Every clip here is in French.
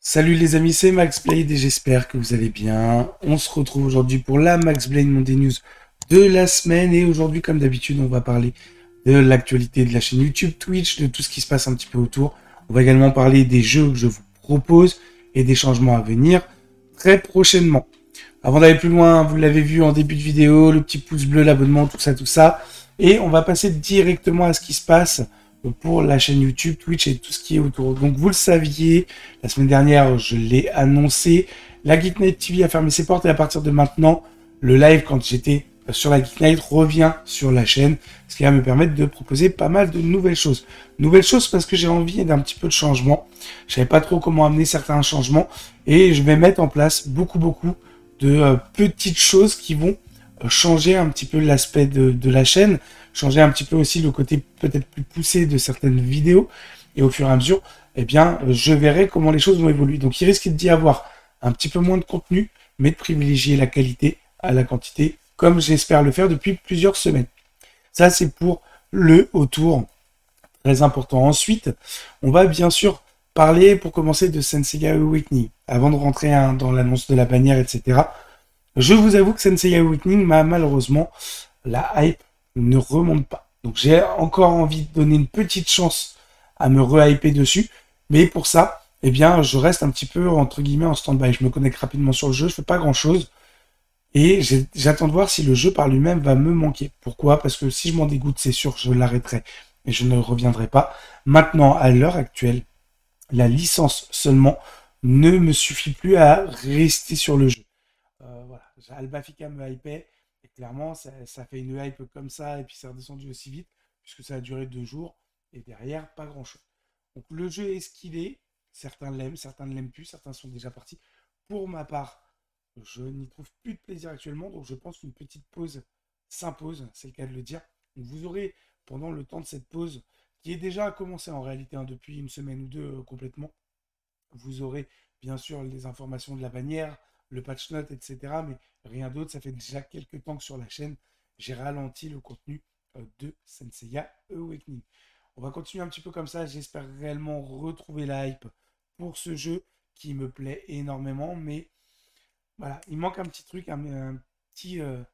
Salut les amis, c'est Max Blade et j'espère que vous allez bien. On se retrouve aujourd'hui pour la Max Blade Monday News de la semaine et aujourd'hui comme d'habitude on va parler de l'actualité de la chaîne YouTube, Twitch, de tout ce qui se passe un petit peu autour. On va également parler des jeux que je vous propose et des changements à venir très prochainement. Avant d'aller plus loin, vous l'avez vu en début de vidéo, le petit pouce bleu, l'abonnement, tout ça, tout ça. Et on va passer directement à ce qui se passe pour la chaîne YouTube, Twitch et tout ce qui est autour. Donc vous le saviez, la semaine dernière, je l'ai annoncé, la Geek Night TV a fermé ses portes et à partir de maintenant, le live quand j'étais sur la Geek Night revient sur la chaîne, ce qui va me permettre de proposer pas mal de nouvelles choses. Nouvelles choses parce que j'ai envie d'un petit peu de changement. Je savais pas trop comment amener certains changements et je vais mettre en place beaucoup beaucoup de euh, petites choses qui vont euh, changer un petit peu l'aspect de, de, la chaîne, changer un petit peu aussi le côté peut-être plus poussé de certaines vidéos et au fur et à mesure, eh bien, je verrai comment les choses vont évoluer. Donc il risque d'y avoir un petit peu moins de contenu, mais de privilégier la qualité à la quantité comme j'espère le faire depuis plusieurs semaines. Ça, c'est pour le autour. Très important. Ensuite, on va bien sûr parler, pour commencer, de Senseiya Awakening. Avant de rentrer hein, dans l'annonce de la bannière, etc. Je vous avoue que Senseiya Awakening m'a malheureusement, la hype ne remonte pas. Donc j'ai encore envie de donner une petite chance à me re-hyper dessus. Mais pour ça, eh bien, je reste un petit peu, entre guillemets, en stand-by. Je me connecte rapidement sur le jeu, je fais pas grand-chose. Et j'attends de voir si le jeu par lui-même va me manquer. Pourquoi? Parce que si je m'en dégoûte, c'est sûr, je l'arrêterai et je ne reviendrai pas. Maintenant, à l'heure actuelle, la licence seulement ne me suffit plus à rester sur le jeu. Euh, voilà, Albafika me hypait, et clairement, ça, fait une hype comme ça, et puis c'est redescendu aussi vite, puisque ça a duré deux jours, et derrière, pas grand-chose. Donc le jeu est ce qu'il est, certains l'aiment, certains ne l'aiment plus, certains sont déjà partis. Pour ma part, je n'y trouve plus de plaisir actuellement, donc je pense qu'une petite pause s'impose, c'est le cas de le dire. vous aurez, pendant le temps de cette pause, qui est déjà commencé en réalité hein, depuis une semaine ou deux euh, complètement, vous aurez bien sûr les informations de la bannière, le patch note, etc. Mais rien d'autre, ça fait déjà quelques temps que sur la chaîne, j'ai ralenti le contenu euh, de Senseiya Awakening. On va continuer un petit peu comme ça, j'espère réellement retrouver la hype pour ce jeu qui me plaît énormément, mais voilà, il manque un petit truc, euh,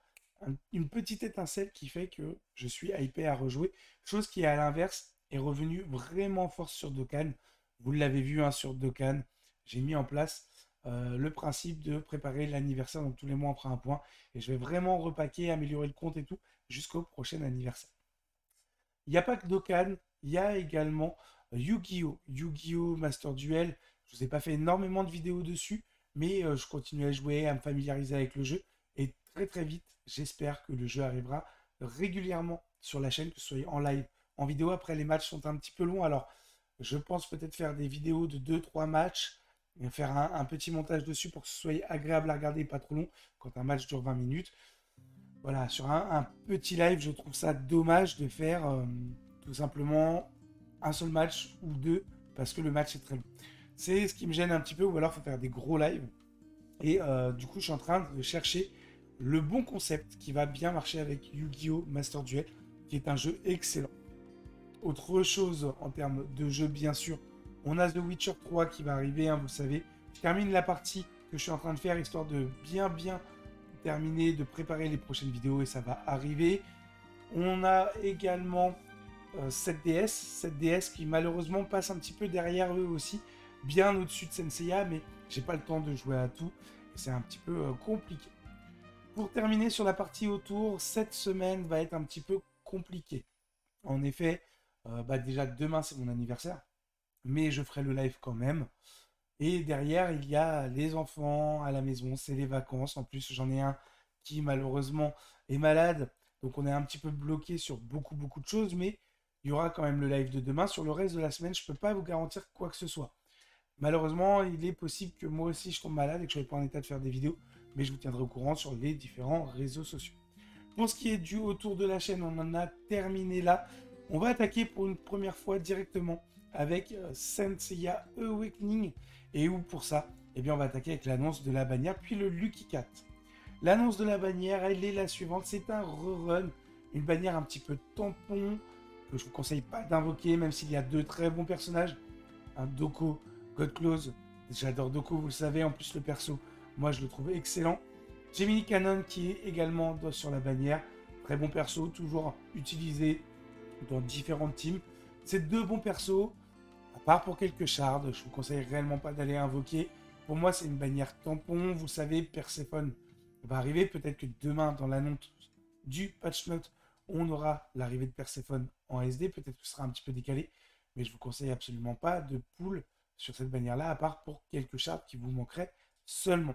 une petite étincelle qui fait que je suis hypé à rejouer. Chose qui, à l'inverse, est revenue vraiment fort sur Dokkan. Vous l'avez vu hein, sur Dokkan. J'ai mis en place euh, le principe de préparer l'anniversaire. Donc tous les mois, on prend un point. Et je vais vraiment repaquer, améliorer le compte et tout jusqu'au prochain anniversaire. Il n'y a pas que Dokkan, il y a également euh, Yu-Gi-Oh! Yu-Gi-Oh! Master Duel. Je ne vous ai pas fait énormément de vidéos dessus mais euh, je continue à jouer, à me familiariser avec le jeu. Et très très vite, j'espère que le jeu arrivera régulièrement sur la chaîne, que ce soit en live, en vidéo. Après, les matchs sont un petit peu longs, alors je pense peut-être faire des vidéos de 2-3 matchs, et faire un, petit montage dessus pour que ce soit agréable à regarder pas trop long, quand un match dure 20 minutes. Voilà, sur un, petit live, je trouve ça dommage de faire euh, tout simplement un seul match ou deux, parce que le match est très long. C'est ce qui me gêne un petit peu, ou alors il faut faire des gros lives. Et euh, du coup, je suis en train de chercher le bon concept qui va bien marcher avec Yu-Gi-Oh! Master Duel, qui est un jeu excellent. Autre chose en termes de jeu, bien sûr, on a The Witcher 3 qui va arriver, hein, vous savez. Je termine la partie que je suis en train de faire, histoire de bien bien terminer, de préparer les prochaines vidéos, et ça va arriver. On a également 7DS, euh, 7DS qui malheureusement passe un petit peu derrière eux aussi bien au-dessus de Senseiya, mais j'ai pas le temps de jouer à tout c'est un petit peu euh, compliqué. Pour terminer sur la partie autour, cette semaine va être un petit peu compliquée. En effet, euh, bah déjà demain c'est mon anniversaire, mais je ferai le live quand même. Et derrière, il y a les enfants à la maison, c'est les vacances. En plus, j'en ai un qui malheureusement est malade, donc on est un petit peu bloqué sur beaucoup beaucoup de choses, mais il y aura quand même le live de demain. Sur le reste de la semaine, je ne peux pas vous garantir quoi que ce soit. Malheureusement, il est possible que moi aussi je tombe malade et que je ne sois pas en état de faire des vidéos, mais je vous tiendrai au courant sur les différents réseaux sociaux. Pour ce qui est du autour de la chaîne, on en a terminé là. On va attaquer pour une première fois directement avec euh, Senseiya Awakening. Et où pour ça, eh bien, on va attaquer avec l'annonce de la bannière, puis le Lucky Cat. L'annonce de la bannière, elle est la suivante. C'est un rerun, une bannière un petit peu tampon, que je vous conseille pas d'invoquer, même s'il y a deux très bons personnages. Un Doko, God Close. J'adore Doko, vous le savez. En plus, le perso, moi, je le trouve excellent. Gemini Cannon, qui est également sur la bannière. Très bon perso, toujours utilisé dans différentes teams. C'est deux bons persos, à part pour quelques shards. Je vous conseille réellement pas d'aller invoquer. Pour moi, c'est une bannière tampon. Vous savez, Persephone va arriver. Peut-être que demain, dans l'annonce du patch note, on aura l'arrivée de Persephone en SD. Peut-être que ce sera un petit peu décalé. Mais je vous conseille absolument pas de pool sur cette bannière-là, à part pour quelques shards qui vous manqueraient seulement.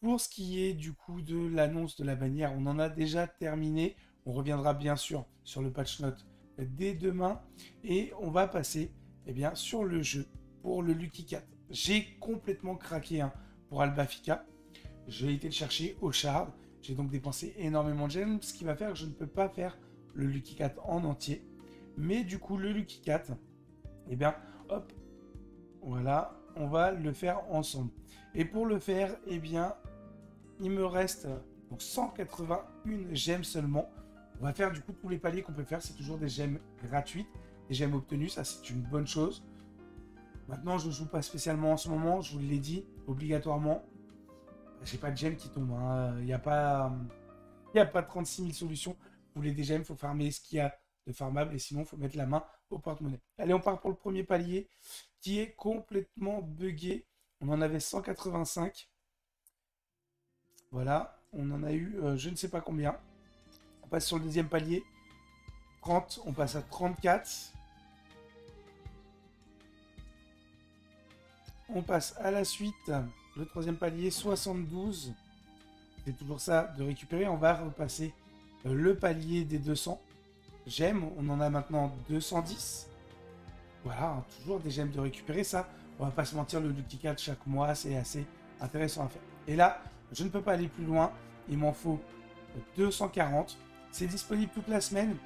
Pour ce qui est du coup de l'annonce de la bannière, on en a déjà terminé. On reviendra bien sûr sur le patch note dès demain et on va passer eh bien, sur le jeu pour le Lucky Cat. J'ai complètement craqué hein, pour Albafika. J'ai été le chercher au shard. J'ai donc dépensé énormément de gemmes, ce qui va faire que je ne peux pas faire le Lucky Cat en entier. Mais du coup, le Lucky Cat, eh bien, hop, voilà, on va le faire ensemble. Et pour le faire, eh bien, il me reste donc 181 gemmes seulement. On va faire du coup tous les paliers qu'on peut faire. C'est toujours des gemmes gratuites, des gemmes obtenues. Ça, c'est une bonne chose. Maintenant, je ne joue pas spécialement en ce moment. Je vous l'ai dit, obligatoirement. J'ai pas de gemmes qui tombent. Hein. Il n'y a pas, il a pas 36 000 solutions. Vous voulez des gemmes, il faut farmer ce qu'il y a de farmable et sinon, il faut mettre la main au porte-monnaie. Allez, on part pour le premier palier qui est complètement buggé. On en avait 185. Voilà, on en a eu euh, je ne sais pas combien. On passe sur le deuxième palier. 30, on passe à 34. On passe à la suite. Le troisième palier, 72. C'est toujours ça de récupérer. On va repasser euh, le palier des 200 gemmes. On en a maintenant 210. Voilà, hein, toujours des gemmes de récupérer. Ça, on va pas se mentir, le Lucky 4 chaque mois, c'est assez intéressant à faire. Et là, je ne peux pas aller plus loin. Il m'en faut 240. C'est disponible toute la semaine.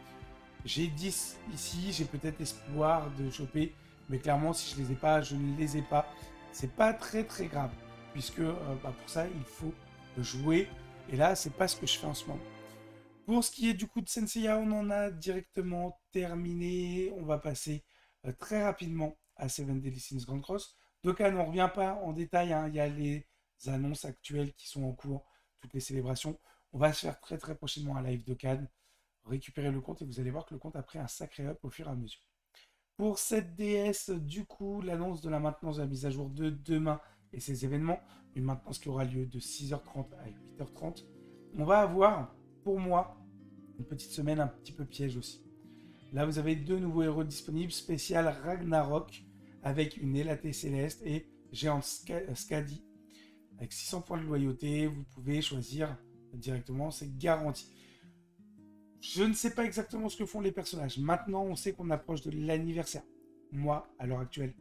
J'ai 10 ici. J'ai peut-être espoir de choper. Mais clairement, si je les ai pas, je ne les ai pas. C'est pas très très grave. Puisque euh, bah, pour ça, il faut jouer. Et là, c'est pas ce que je fais en ce moment. Pour ce qui est du coup de Senseiya, on en a directement terminé. On va passer euh, très rapidement à Seven Deadly Sins Grand Cross. Dokkan, on ne revient pas en détail. Hein. Il y a les annonces actuelles qui sont en cours, toutes les célébrations. On va se faire très très prochainement un live de Cannes, récupérer le compte et vous allez voir que le compte a pris un sacré up au fur et à mesure. Pour cette DS, du coup, l'annonce de la maintenance de la mise à jour de demain et ses événements, une maintenance qui aura lieu de 6h30 à 8h30. On va avoir, pour moi, une petite semaine un petit peu piège aussi. Là, vous avez deux nouveaux héros disponibles, spécial Ragnarok, avec une Elatée Céleste et Géant Skadi avec 600 points de loyauté, vous pouvez choisir directement, c'est garanti. Je ne sais pas exactement ce que font les personnages. Maintenant, on sait qu'on approche de l'anniversaire. Moi, à l'heure actuelle,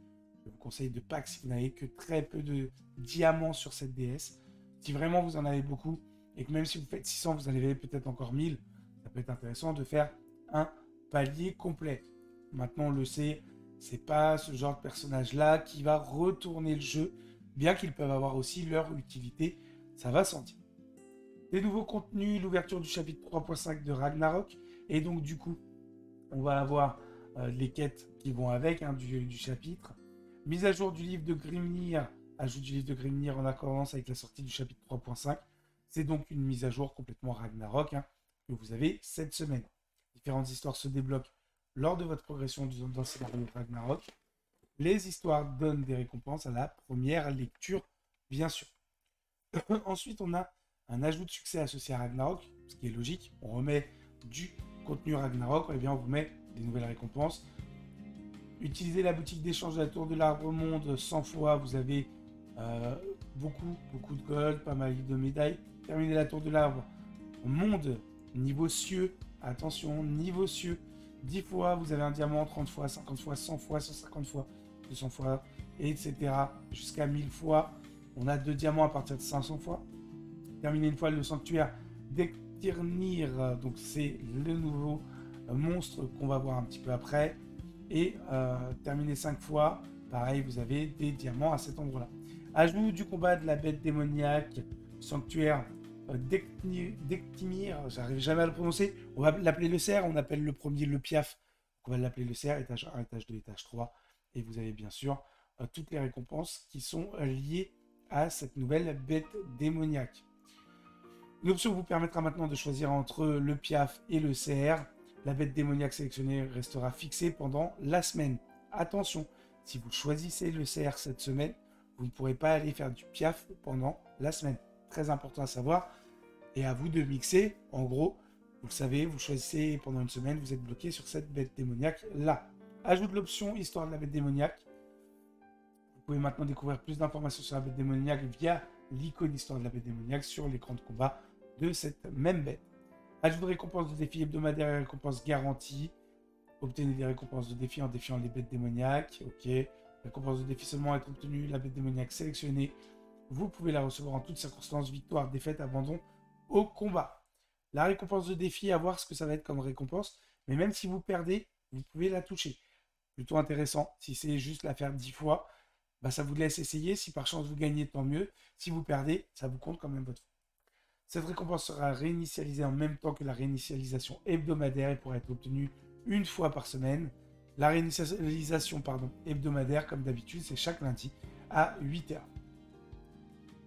je vous conseille de pack si vous n'avez que très peu de diamants sur cette DS. Si vraiment vous en avez beaucoup, et que même si vous faites 600, vous avez peut-être encore 1000, ça peut être intéressant de faire un palier complet. Maintenant, on le sait, c'est pas ce genre de personnage-là qui va retourner le jeu bien qu'ils peuvent avoir aussi leur utilité, ça va sentir. Des nouveaux contenus, l'ouverture du chapitre 3.5 de Ragnarok, et donc du coup, on va avoir euh, les quêtes qui vont avec hein, du, chapitre. Mise à jour du livre de Grimnir, ajout du livre de Grimnir en accordance avec la sortie du chapitre 3.5. C'est donc une mise à jour complètement Ragnarok hein, que vous avez cette semaine. Différentes histoires se débloquent lors de votre progression dans le scénario Ragnarok. Les histoires donnent des récompenses à la première lecture, bien sûr. Ensuite, on a un ajout de succès associé à Ragnarok, ce qui est logique. On remet du contenu Ragnarok, et bien on vous met des nouvelles récompenses. Utilisez la boutique d'échange de la Tour de l'Arbre Monde 100 fois, vous avez euh, beaucoup, beaucoup de gold, pas mal de médailles. Terminez la Tour de l'Arbre Monde, niveau cieux, attention, niveau cieux, 10 fois, vous avez un diamant, 30 fois, 50 fois, 100 fois, 150 fois. 200 fois, etc. Jusqu'à 1000 fois. On a deux diamants à partir de 500 fois. Terminer une fois le sanctuaire d'Ektirnir. Donc c'est le nouveau monstre qu'on va voir un petit peu après. et euh, terminer 5 fois, pareil, vous avez des diamants à cet endroit-là. Ajout du combat de la bête démoniaque, sanctuaire euh, Dectimir, j'arrive jamais à le prononcer. On va l'appeler le cerf, on appelle le premier le piaf. On va l'appeler le cerf, étage 1, étage 2, étage 3. Et vous avez bien sûr euh, toutes les récompenses qui sont liées à cette nouvelle bête démoniaque. L'option vous permettra maintenant de choisir entre le piaf et le CR. La bête démoniaque sélectionnée restera fixée pendant la semaine. Attention, si vous choisissez le CR cette semaine, vous ne pourrez pas aller faire du piaf pendant la semaine. Très important à savoir. Et à vous de mixer. En gros, vous savez, vous choisissez pendant une semaine, vous êtes bloqué sur cette bête démoniaque là. Ajoute l'option histoire de la bête démoniaque. Vous pouvez maintenant découvrir plus d'informations sur la bête démoniaque via l'icône histoire de la bête démoniaque sur l'écran de combat de cette même bête. Ajout de récompenses de défis hebdomadaires et récompenses garanties. Obtenez des récompenses de défis en défiant les bêtes démoniaques. Ok. Récompense de défi seulement être obtenue, la bête démoniaque sélectionnée. Vous pouvez la recevoir en toutes circonstances, victoire, défaite, abandon au combat. La récompense de défi, à voir ce que ça va être comme récompense. Mais même si vous perdez, vous pouvez la toucher. Plutôt intéressant. Si c'est juste la faire 10 fois, bah ça vous laisse essayer. Si par chance vous gagnez, tant mieux. Si vous perdez, ça vous compte quand même votre Cette récompense sera réinitialisée en même temps que la réinitialisation hebdomadaire et pourra être obtenue une fois par semaine. La réinitialisation pardon, hebdomadaire, comme d'habitude, c'est chaque lundi à 8h.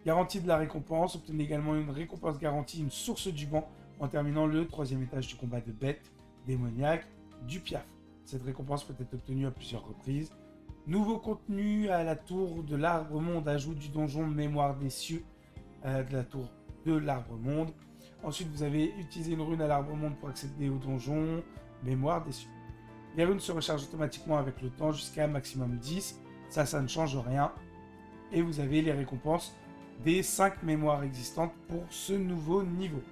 Garantie de la récompense, obtenez également une récompense garantie, une source du banc en terminant le troisième étage du combat de bête démoniaque du Piaf. Cette récompense peut être obtenue à plusieurs reprises. Nouveau contenu à la tour de l'arbre monde, ajout du donjon mémoire des cieux euh, de la tour de l'arbre monde. Ensuite, vous avez utilisé une rune à l'arbre monde pour accéder au donjon mémoire des cieux. Les runes se rechargent automatiquement avec le temps jusqu'à maximum 10. Ça, ça ne change rien. Et vous avez les récompenses des 5 mémoires existantes pour ce nouveau niveau.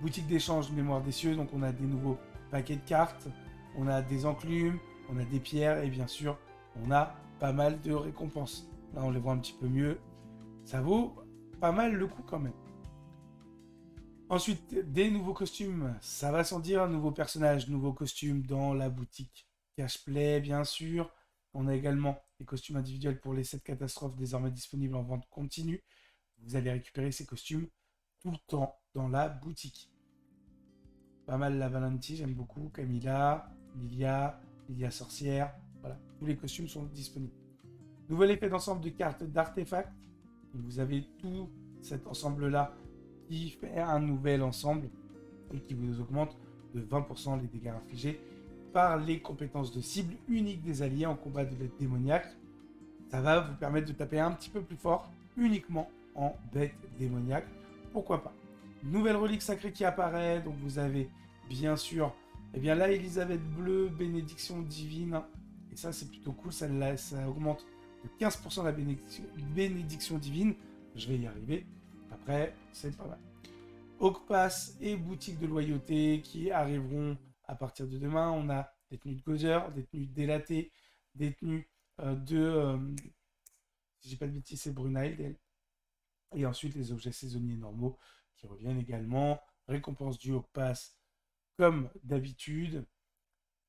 Boutique d'échange mémoire des cieux, donc on a des nouveaux paquets de cartes, on a des enclumes, on a des pierres et bien sûr on a pas mal de récompenses. Là on les voit un petit peu mieux. Ça vaut pas mal le coup quand même. Ensuite, des nouveaux costumes, ça va sans dire, nouveaux personnages, nouveaux costumes dans la boutique Cashplay, bien sûr. On a également des costumes individuels pour les 7 catastrophes désormais disponibles en vente continue. Vous allez récupérer ces costumes tout le temps dans la boutique. Pas mal la Valenti, j'aime beaucoup. Camilla, Lilia, Lilia Sorcière. Voilà, tous les costumes sont disponibles. Nouvel effet d'ensemble de cartes d'artefacts. Vous avez tout cet ensemble-là qui fait un nouvel ensemble et qui vous augmente de 20% les dégâts infligés les compétences de cible uniques des alliés en combat de bête démoniaque. Ça va vous permettre de taper un petit peu plus fort uniquement en bête démoniaque. Pourquoi pas? Nouvelle relique sacrée qui apparaît. Donc vous avez bien sûr et eh bien là Elisabeth bleue, bénédiction divine. Et ça c'est plutôt cool. Ça, ça augmente de 15% la bénédiction, divine. Je vais y arriver. Après, c'est pas mal. Oak Pass et boutique de loyauté qui arriveront à partir de demain. On a des tenues de Gozer, des tenues délatées, des tenues euh, de. Euh, si j'ai pas de bêtises, c'est Brunhilde. Et ensuite, les objets saisonniers normaux qui reviennent également. Récompense du Oak Pass comme d'habitude.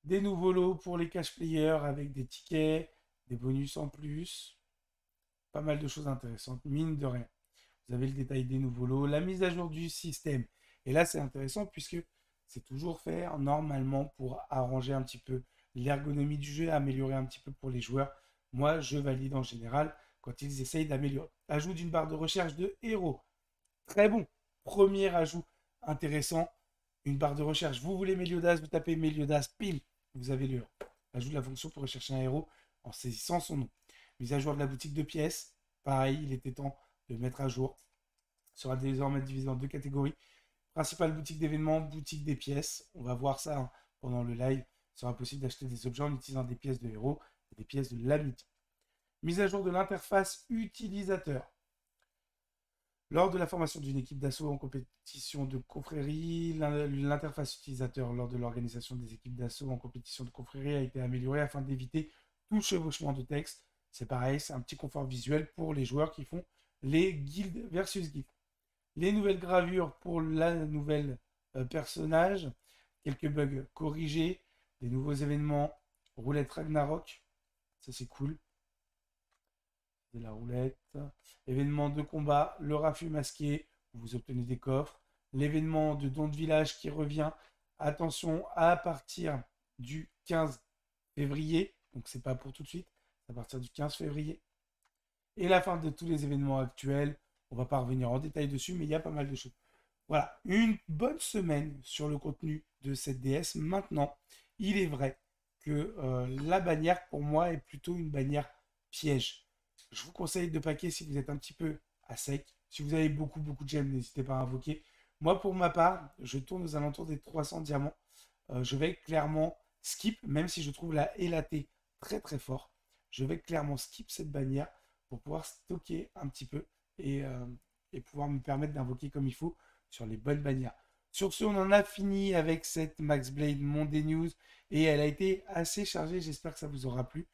Des nouveaux lots pour les cash players avec des tickets, des bonus en plus. Pas mal de choses intéressantes, mine de rien. Vous avez le détail des nouveaux lots, la mise à jour du système. Et là, c'est intéressant puisque c'est toujours faire normalement pour arranger un petit peu l'ergonomie du jeu, améliorer un petit peu pour les joueurs. Moi, je valide en général quand ils essayent d'améliorer. Ajout d'une barre de recherche de héros. Très bon. Premier ajout intéressant. Une barre de recherche. Vous voulez Meliodas, vous tapez Meliodas, pile. Vous avez le ajout de la fonction pour rechercher un héros en saisissant son nom. Mise à jour de la boutique de pièces. Pareil, il était temps le mettre à jour, sera désormais divisé en deux catégories. Principale boutique d'événements, boutique des pièces. On va voir ça hein, pendant le live. Il sera possible d'acheter des objets en utilisant des pièces de héros et des pièces de l'amitié. Mise à jour de l'interface utilisateur. Lors de la formation d'une équipe d'assaut en compétition de confrérie, l'interface utilisateur lors de l'organisation des équipes d'assaut en compétition de confrérie a été améliorée afin d'éviter tout chevauchement de texte. C'est pareil, c'est un petit confort visuel pour les joueurs qui font les guildes versus guildes. Les nouvelles gravures pour la nouvelle euh, personnage, quelques bugs corrigés, des nouveaux événements roulette Ragnarok. Ça, c'est cool. De la roulette. Événement de combat, le raffut masqué. Vous obtenez des coffres. L'événement de don de village qui revient. Attention, à partir du 15 février. Donc, c'est pas pour tout de suite. À partir du 15 février. Et la fin de tous les événements actuels. On va pas revenir en détail dessus, mais il y a pas mal de choses. Voilà, une bonne semaine sur le contenu de cette DS. Maintenant, il est vrai que euh, la bannière, pour moi, est plutôt une bannière piège. Je vous conseille de paquer si vous êtes un petit peu à sec. Si vous avez beaucoup, beaucoup de gemmes, n'hésitez pas à invoquer. Moi, pour ma part, je tourne aux alentours des 300 diamants. Euh, je vais clairement skip, même si je trouve la Elatée très, très fort. Je vais clairement skip cette bannière pour pouvoir stocker un petit peu et, euh, et pouvoir me permettre d'invoquer comme il faut sur les bonnes bannières. Sur ce, on en a fini avec cette Max Blade Monday News et elle a été assez chargée. J'espère que ça vous aura plu.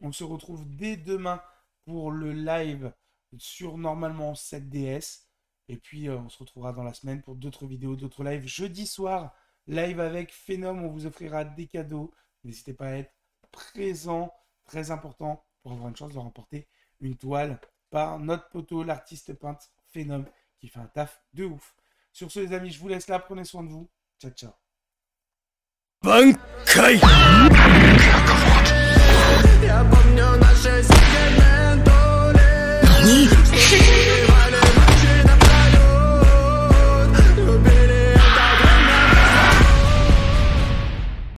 On se retrouve dès demain pour le live sur normalement 7DS. Et puis euh, on se retrouvera dans la semaine pour d'autres vidéos, d'autres lives. Jeudi soir, live avec Phenom, on vous offrira des cadeaux. N'hésitez pas à être présent, très important pour avoir une chance de remporter une toile notre poteau, l'artiste peintre Phénom, qui fait un taf de ouf. Sur ce, les amis, je vous laisse là. Prenez soin de vous. Ciao, ciao.